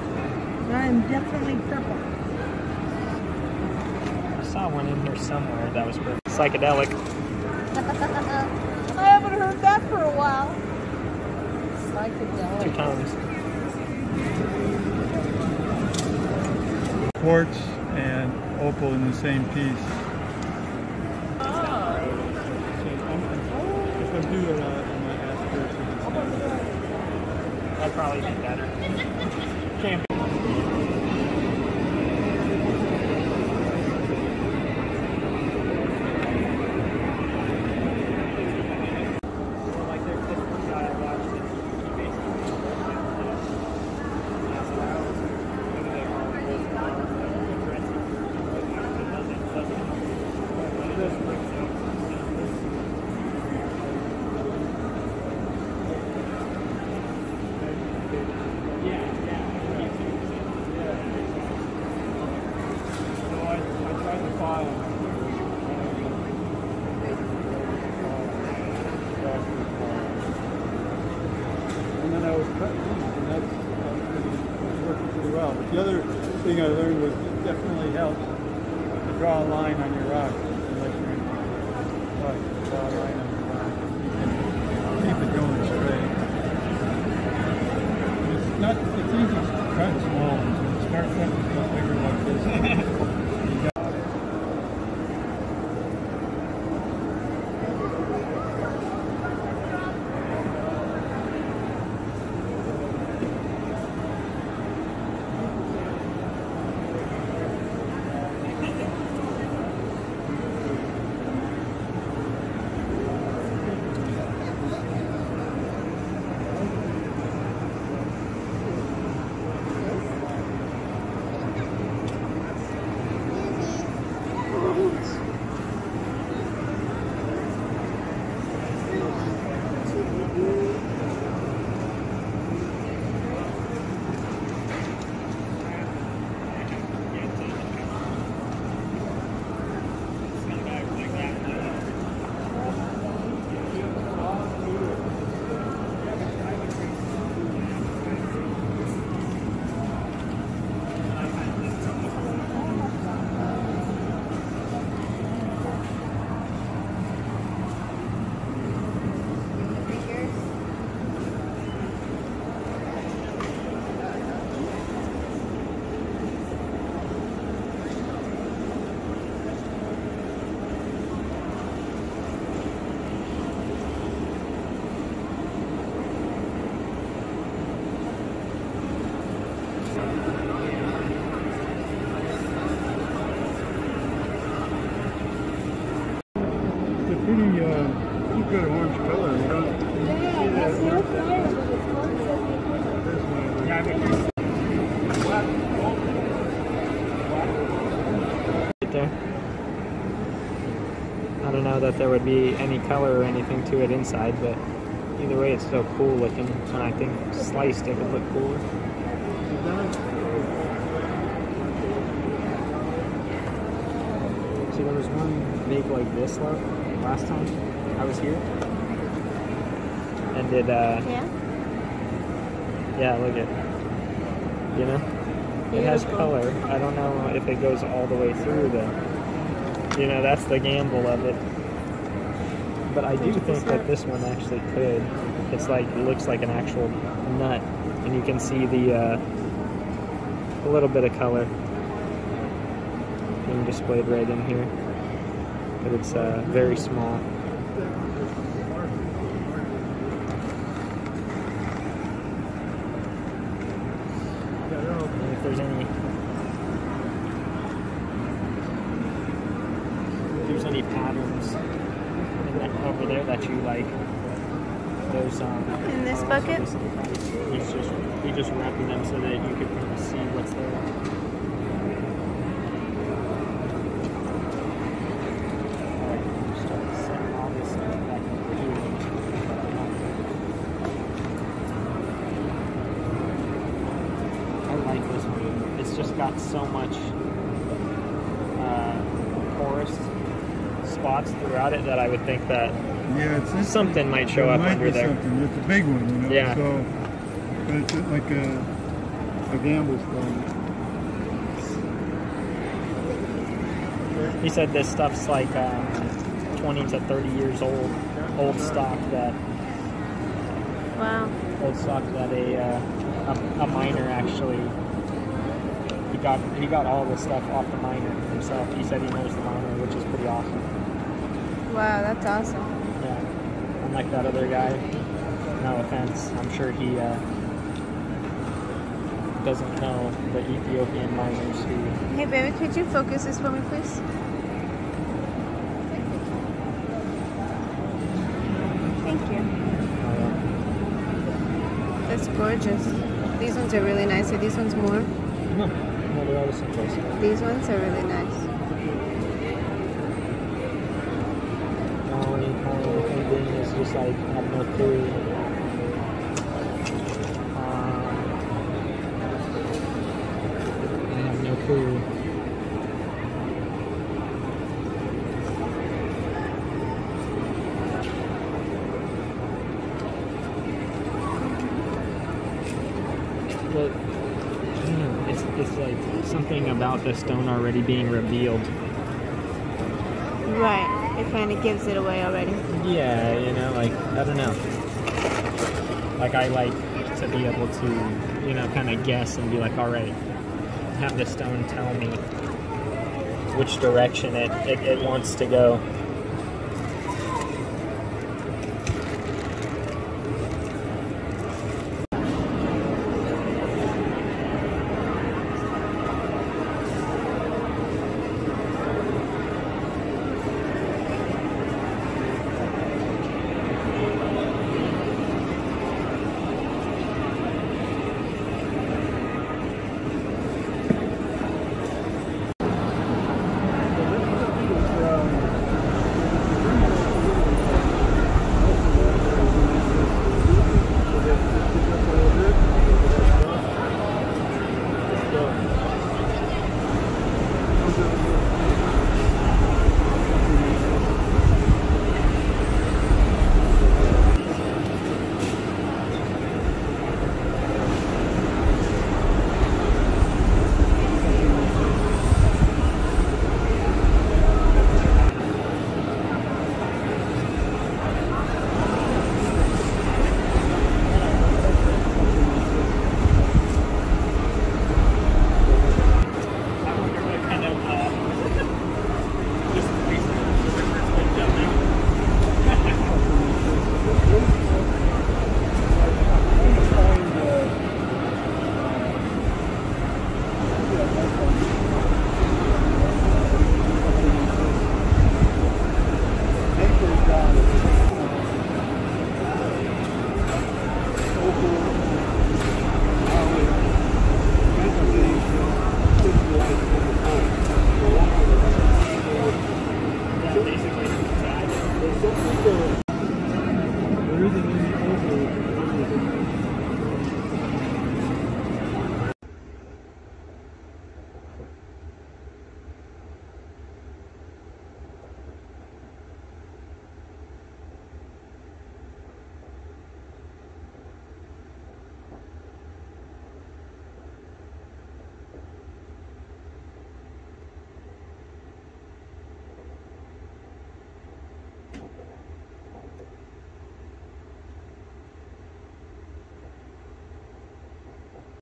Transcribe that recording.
but I'm definitely purple. I saw one in here somewhere that was perfect. psychedelic. I haven't heard that for a while. Psychedelic. Two times. quartz and opal in the same piece. Oh. If I do it, uh, I might ask her if it's- That'd probably be better. Can't be. Like there's this one guy I watched that he basically asked about whether they are both aggressive or doesn't doesn't but it does break down. Yeah, yeah. So I, I tried to file. And then I was cut, and that's, that was pretty, it was working pretty well. But the file. And then I was cut, and that's pretty working pretty well. But the other thing I learned was it definitely helps to draw a line on your rock, unless you're in, but draw a line on your rock. You can keep it going straight. It's not, it's ones, when start cutting bigger like this. Pretty, uh, pretty good orange color. You. Yeah, I don't know that there would be any color or anything to it inside, but either way, it's still cool looking. And I think sliced it would look cooler. See, there was one big like this look last time I was here, and it uh, Yeah. yeah, look at you know. It has color. I don't know if it goes all the way through the, you know, that's the gamble of it. But I do think that this one actually could. It's like, it looks like an actual nut. And you can see the, uh, a little bit of color being displayed right in here. But it's uh, very small. And if there's any if there's any patterns that, over there that you like those um In this bucket? He's just he just wrapped them so that you could kind of see what's there. Alright, start setting all this stuff back over here. I like this one. It's just got so much uh, porous spots throughout it that I would think that Yeah, it's it's- something might show there up might under be there. Something. It's a big one, you know. Yeah. So, but it's like a a gamble stone. He said this stuff's like um, 20 to 30 years old, old stock that Wow. old stock that a uh, a, a miner actually he got he got all the stuff off the miner himself. He said he knows the miner, which is pretty awesome. Wow, that's awesome. Yeah, unlike that other guy. No offense, I'm sure he uh, doesn't know the Ethiopian miners who. Hey, baby, could you focus this for me, please? Thank you. That's gorgeous. These ones are really nice. Are these ones more? no, no, they're all the same place. These ones are really nice. The only, only thing is just like I have no clue. Um, I have no clue. But I don't know. It's it's like something about the stone already being revealed. Right. It kind of gives it away already. Yeah, you know, like I don't know. Like I like to be able to, you know, kind of guess and be like, all right, have the stone tell me which direction it, it, it wants to go.